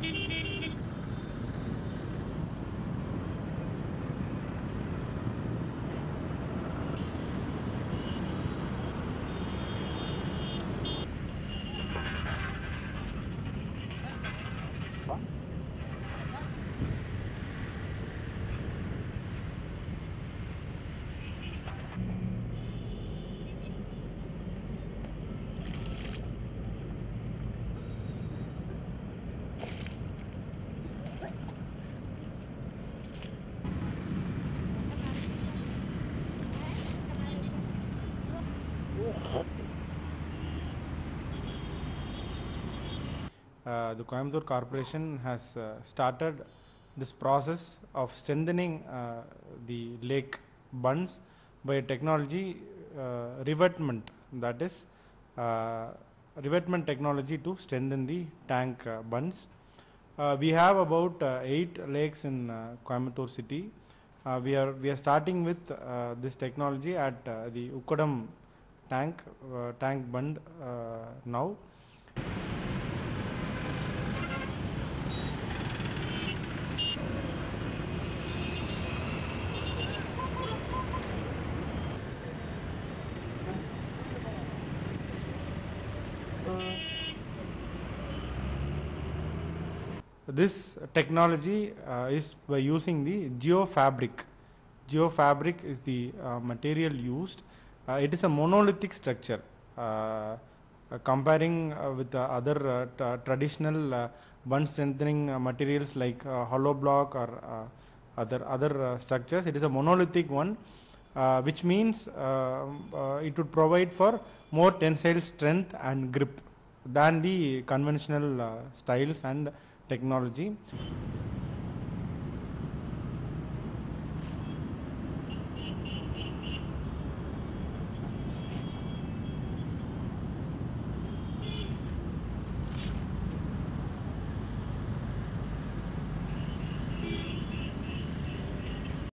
What? Uh, the Coimbatore Corporation has uh, started this process of strengthening uh, the lake bunds by a technology uh, revetment that is uh, revetment technology to strengthen the tank uh, bunds. Uh, we have about uh, eight lakes in uh, Coimbatore city. We are we are starting with this technology at the Ukkadam tank uh, tank bund uh, now. This technology uh, is by using the geofabric. Geofabric is the uh, material used. Uh, it is a monolithic structure. Uh, comparing uh, with the other traditional bund strengthening materials like hollow block or other other structures, it is a monolithic one, uh, which means uh, uh, it would provide for more tensile strength and grip than the conventional styles and technology.